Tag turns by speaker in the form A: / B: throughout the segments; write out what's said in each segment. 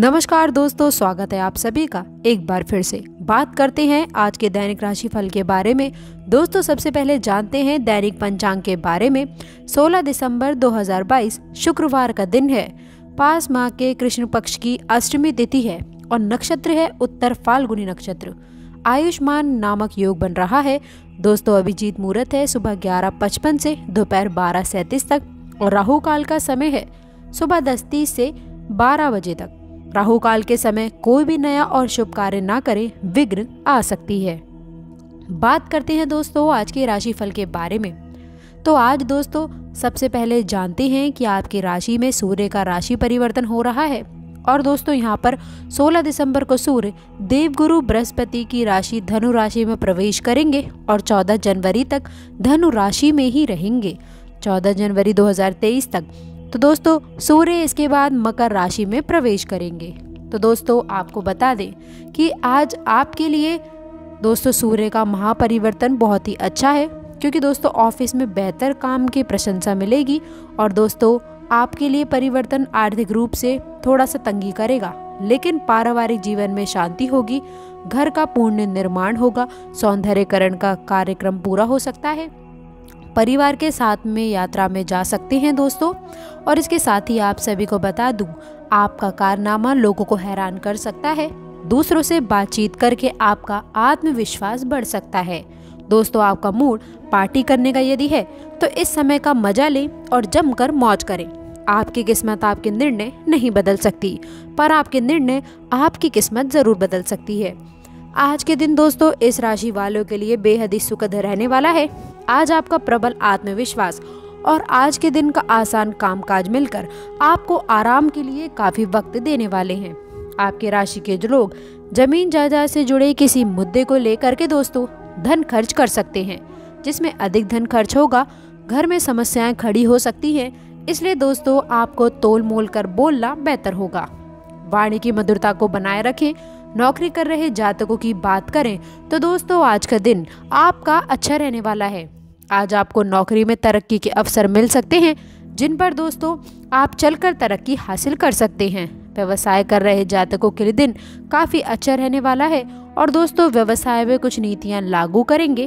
A: नमस्कार दोस्तों, स्वागत है आप सभी का। एक बार फिर से बात करते हैं आज के दैनिक राशि फल के बारे में। दोस्तों, सबसे पहले जानते हैं दैनिक पंचांग के बारे में। 16 दिसंबर 2022 शुक्रवार का दिन है। पास माह के कृष्ण पक्ष की अष्टमी तिथि है और नक्षत्र है उत्तर फाल्गुनी नक्षत्र। आयुष्मान नामक योग बन रहा है। दोस्तों, अभिजीत मुहूर्त है सुबह ग्यारह पचपन से, दोपहर बारह सैंतीस तक और राहु काल का समय है सुबह दस तीस से बारह बजे तक। राहु काल के समय कोई भी नया और शुभ कार्य ना करे, विघ्न आ सकती है। बात करते हैं दोस्तों आज के राशि फल के बारे में। तो आज दोस्तों सबसे पहले जानते हैं कि आपकी राशि में सूर्य का राशि परिवर्तन हो रहा है और दोस्तों यहाँ पर 16 दिसंबर को सूर्य देवगुरु बृहस्पति की राशि धनु राशि में प्रवेश करेंगे और 14 जनवरी तक धनु राशि में ही रहेंगे। 14 जनवरी 2023 तक तो दोस्तों, सूर्य इसके बाद मकर राशि में प्रवेश करेंगे। तो दोस्तों, आपको बता दें कि आज आपके लिए दोस्तों, सूर्य का महापरिवर्तन बहुत ही अच्छा है, क्योंकि दोस्तों, ऑफ़िस में बेहतर काम की प्रशंसा मिलेगी और दोस्तों, आपके लिए परिवर्तन आर्थिक रूप से थोड़ा सा तंगी करेगा, लेकिन पारिवारिक जीवन में शांति होगी, घर का पूर्ण निर्माण होगा, सौंदर्यकरण का कार्यक्रम पूरा हो सकता है। परिवार के साथ में यात्रा में जा सकते हैं दोस्तों। और इसके साथ ही आप सभी को बता दूँ, आपका कारनामा लोगों को हैरान कर सकता है। दूसरों से बातचीत करके आपका आत्मविश्वास बढ़ सकता है। दोस्तों, आपका मूड पार्टी करने का यदि है तो इस समय का मज़ा लें और जमकर मौज करें। आपकी किस्मत आपके निर्णय नहीं बदल सकती, पर आपके निर्णय आपकी किस्मत ज़रूर बदल सकती है। आज के दिन दोस्तों, इस राशि वालों के लिए बेहद ही सुखद रहने वाला है। आज आपका प्रबल आत्मविश्वास और आज के दिन का आसान कामकाज मिलकर आपको आराम के लिए काफ़ी वक्त देने वाले हैं। आपके राशि के लोग ज़मीन जायदाद से जुड़े किसी मुद्दे को लेकर के दोस्तों, धन खर्च कर सकते हैं, जिसमें अधिक धन खर्च होगा, घर में समस्याएँ खड़ी हो सकती हैं, इसलिए दोस्तों, आपको तोल मोल कर बोलना बेहतर होगा। वाणी की मधुरता को बनाए रखें नौकरी कर रहे जातकों की बात करें तो दोस्तों, आज का दिन आपका अच्छा रहने वाला है। आज आपको नौकरी में तरक्की के अवसर मिल सकते हैं, जिन पर दोस्तों, आप चलकर तरक्की हासिल कर सकते हैं। व्यवसाय कर रहे जातकों के लिए दिन काफ़ी अच्छा रहने वाला है और दोस्तों, व्यवसाय में कुछ नीतियाँ लागू करेंगे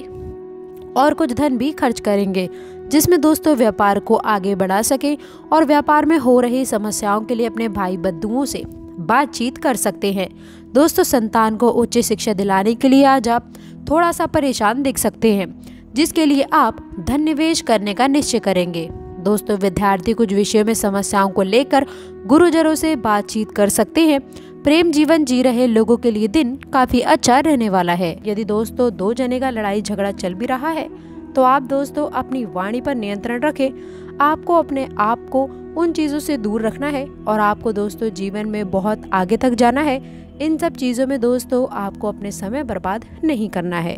A: और कुछ धन भी खर्च करेंगे, जिसमें दोस्तों, व्यापार को आगे बढ़ा सके और व्यापार में हो रही समस्याओं के लिए अपने भाई बद्दुओं से बातचीत कर सकते हैं। दोस्तों, संतान को उच्च शिक्षा दिलाने के लिए आज आप थोड़ा सा परेशान दिख सकते हैं, जिसके लिए आप धन निवेश करने का निश्चय करेंगे। दोस्तों, विद्यार्थी कुछ विषयों में समस्याओं को लेकर गुरुजनों से बातचीत कर सकते हैं। प्रेम जीवन जी रहे लोगों के लिए दिन काफ़ी अच्छा रहने वाला है। यदि दोस्तों, दो जने का लड़ाई झगड़ा चल भी रहा है तो आप दोस्तों अपनी वाणी पर नियंत्रण रखें। आपको अपने आप को उन चीज़ों से दूर रखना है और आपको दोस्तों, जीवन में बहुत आगे तक जाना है। इन सब चीज़ों में दोस्तों आपको अपने समय बर्बाद नहीं करना है।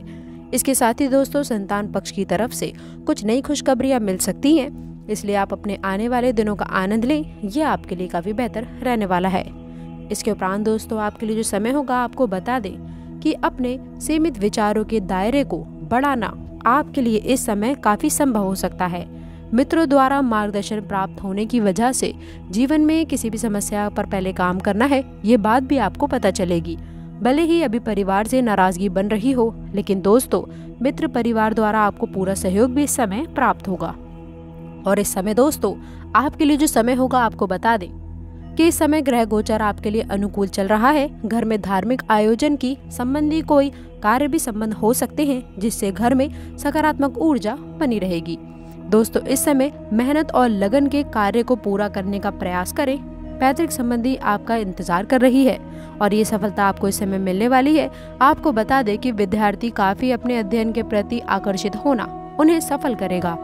A: इसके साथ ही दोस्तों, संतान पक्ष की तरफ़ से कुछ नई खुशखबरियाँ मिल सकती हैं। इसलिए आप अपने आने वाले दिनों का आनंद लें, ये आपके लिए काफ़ी बेहतर रहने वाला है। इसके उपरांत दोस्तों, आपके लिए जो समय होगा, आपको बता दें कि अपने सीमित विचारों के दायरे को बढ़ाना आपके लिए इस समय काफ़ी संभव हो सकता है। मित्रों द्वारा मार्गदर्शन प्राप्त होने की वजह से जीवन में किसी भी समस्या पर पहले काम करना है, ये बात भी आपको पता चलेगी। भले ही अभी परिवार से नाराज़गी बन रही हो, लेकिन दोस्तों, मित्र परिवार द्वारा आपको पूरा सहयोग भी इस समय प्राप्त होगा। और इस समय दोस्तों, आपके लिए जो समय होगा, आपको बता दें कि इस समय ग्रह गोचर आपके लिए अनुकूल चल रहा है। घर में धार्मिक आयोजन की संबंधी कोई कार्य भी संबंध हो सकते हैं, जिससे घर में सकारात्मक ऊर्जा बनी रहेगी। दोस्तों, इस समय मेहनत और लगन के कार्य को पूरा करने का प्रयास करें। पैतृक संबंधी आपका इंतज़ार कर रही है और ये सफलता आपको इस समय मिलने वाली है। आपको बता दें कि विद्यार्थी काफ़ी अपने अध्ययन के प्रति आकर्षित होना उन्हें सफल करेगा।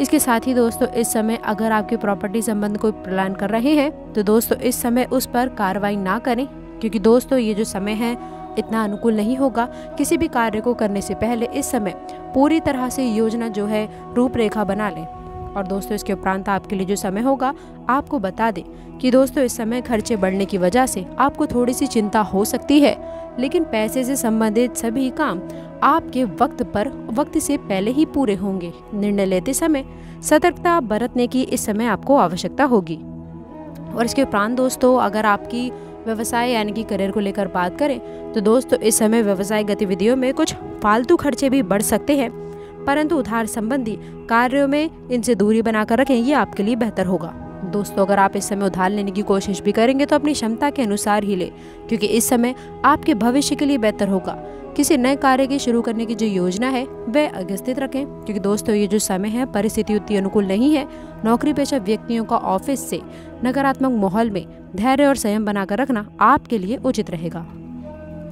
A: इसके साथ ही दोस्तों, इस समय अगर आपकी प्रॉपर्टी संबंध कोई प्लान कर रहे हैं तो दोस्तों, इस समय उस पर कार्रवाई ना करें, क्योंकि दोस्तों, ये जो समय है, इतना अनुकूल नहीं होगा। किसी भी कार्य को करने से पहले इस समय पूरी तरह से योजना जो है रूपरेखा बना लें। और दोस्तों, इसके उपरांत आपके लिए जो समय होगा, आपको बता दें कि दोस्तों, इस समय खर्चे बढ़ने की वजह से आपको थोड़ी सी चिंता हो सकती है, लेकिन पैसे से संबंधित सभी काम आपके वक्त पर, वक्त से पहले ही पूरे होंगे। निर्णय लेते समय सतर्कता बरतने की इस समय आपको आवश्यकता होगी। और इसके उपरांत दोस्तों, अगर आपकी व्यवसाय यानी कि करियर को लेकर बात करें तो दोस्तों, इस समय व्यवसाय गतिविधियों में कुछ फालतू खर्चे भी बढ़ सकते हैं। परंतु उधार संबंधी कार्यों में इनसे दूरी बनाकर रखें, ये आपके लिए बेहतर होगा। दोस्तों, अगर आप इस समय उधार लेने की कोशिश भी करेंगे तो अपनी क्षमता के अनुसार ही ले, क्योंकि इस समय आपके भविष्य के लिए बेहतर होगा। किसी नए कार्य की शुरू करने की जो योजना है, वह अग्रस्थित रखें, क्योंकि दोस्तों, ये जो समय है, परिस्थिति उतनी अनुकूल नहीं है। नौकरी पेशा व्यक्तियों का ऑफ़िस से नकारात्मक माहौल में धैर्य और संयम बनाकर रखना आपके लिए उचित रहेगा।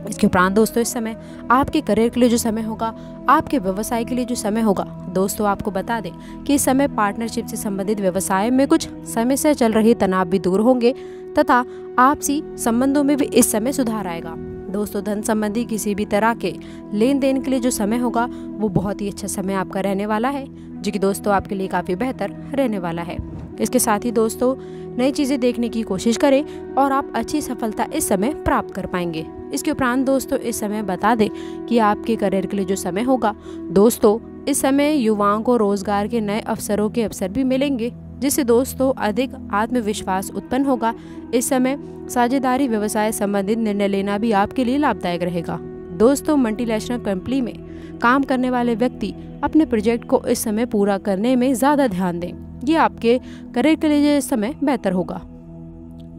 A: इसके उपरांत दोस्तों, इस समय आपके करियर के लिए जो समय होगा, आपके व्यवसाय के लिए जो समय होगा, दोस्तों, आपको बता दें कि इस समय पार्टनरशिप से संबंधित व्यवसाय में कुछ समय से चल रहे तनाव भी दूर होंगे तथा आपसी संबंधों में भी इस समय सुधार आएगा। दोस्तों, धन संबंधी किसी भी तरह के लेन देन के लिए जो समय होगा, वो बहुत ही अच्छा समय आपका रहने वाला है, जो कि दोस्तों आपके लिए काफ़ी बेहतर रहने वाला है। इसके साथ ही दोस्तों, नई चीज़ें देखने की कोशिश करें और आप अच्छी सफलता इस समय प्राप्त कर पाएँगे। इसके उपरांत दोस्तों, इस समय बता दें कि आपके करियर के लिए जो समय होगा, दोस्तों, इस समय युवाओं को रोज़गार के नए अवसरों के अवसर भी मिलेंगे, जिससे दोस्तों अधिक आत्मविश्वास उत्पन्न होगा। इस समय साझेदारी, व्यवसाय संबंधित निर्णय लेना भी आपके लिए लाभदायक रहेगा। दोस्तों मल्टीनेशनल कंपनी में काम करने वाले व्यक्ति अपने प्रोजेक्ट को इस समय पूरा करने में ज़्यादा ध्यान दें। ये आपके करियर के लिए समय बेहतर होगा।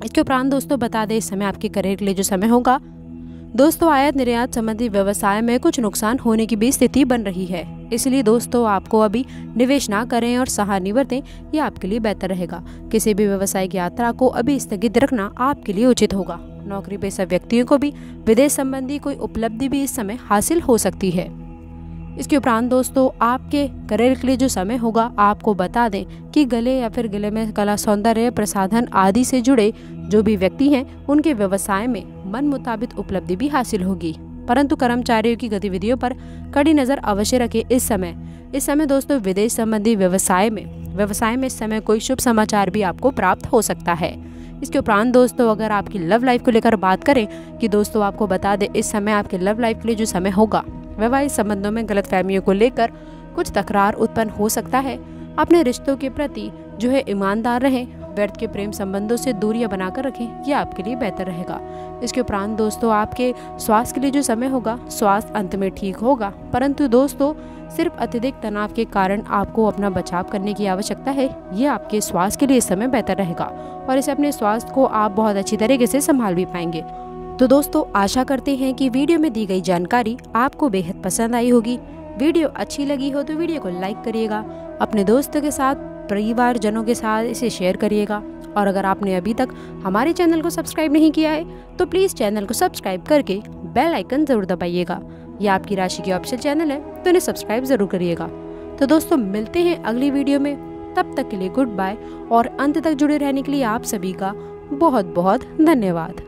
A: इसके उपरांत दोस्तों बता दें, इस समय आपके करियर के लिए जो समय होगा। दोस्तों, आयात निर्यात संबंधी व्यवसाय में कुछ नुकसान होने की भी स्थिति बन रही है। इसलिए दोस्तों, आपको अभी निवेश ना करें और सहारनी बरतें, ये आपके लिए बेहतर रहेगा। किसी भी व्यवसायिक यात्रा को अभी स्थगित रखना आपके लिए उचित होगा। नौकरी पेशा व्यक्तियों को भी, विदेश संबंधी कोई उपलब्धि भी इस समय हासिल हो सकती है। इसके उपरांत दोस्तों, आपके करियर के लिए जो समय होगा, आपको बता दें कि गले या फिर गले में कला, सौंदर्य, प्रसाधन आदि से जुड़े जो भी व्यक्ति हैं, उनके व्यवसाय में मन मुताबिक उपलब्धि भी हासिल होगी। परंतु कर्मचारियों की गतिविधियों पर कड़ी नज़र अवश्य रखें इस समय। इस समय दोस्तों, विदेश संबंधी व्यवसाय में व्यवसाय में इस समय कोई शुभ समाचार भी आपको प्राप्त हो सकता है। इसके उपरांत दोस्तों, अगर आपकी लव लाइफ को लेकर बात करें कि दोस्तों, आपको बता दें इस समय आपके लव लाइफ के लिए जो समय होगा वैवाहिक संबंधों में गलत फहमियों को लेकर कुछ तकरार उत्पन्न हो सकता है। अपने रिश्तों के प्रति जो है ईमानदार रहें, व्यर्थ के प्रेम संबंधों से दूरियाँ बनाकर रखें यह आपके लिए बेहतर रहेगा। इसके उपरांत दोस्तों, आपके स्वास्थ्य के लिए जो समय होगा, स्वास्थ्य अंत में ठीक होगा। परंतु दोस्तों, सिर्फ़ अत्यधिक तनाव के कारण आपको अपना बचाव करने की आवश्यकता है, ये आपके स्वास्थ्य के लिए इस समय बेहतर रहेगा। और इसे अपने स्वास्थ्य को आप बहुत अच्छी तरीके से संभाल भी पाएँगे। तो दोस्तों, आशा करते हैं कि वीडियो में दी गई जानकारी आपको बेहद पसंद आई होगी। वीडियो अच्छी लगी हो तो वीडियो को लाइक करिएगा, अपने दोस्तों के साथ परिवार जनों के साथ इसे शेयर करिएगा। और अगर आपने अभी तक हमारे चैनल को सब्सक्राइब नहीं किया है तो प्लीज़ चैनल को सब्सक्राइब करके बेल आइकन ज़रूर दबाइएगा। यह आपकी राशि की ऑप्शन चैनल है तो इन्हें सब्सक्राइब ज़रूर करिएगा। तो दोस्तों, मिलते हैं अगली वीडियो में। तब तक के लिए गुड बाय, और अंत तक जुड़े रहने के लिए आप सभी का बहुत बहुत धन्यवाद।